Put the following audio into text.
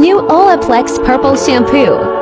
New Olaplex Purple Shampoo.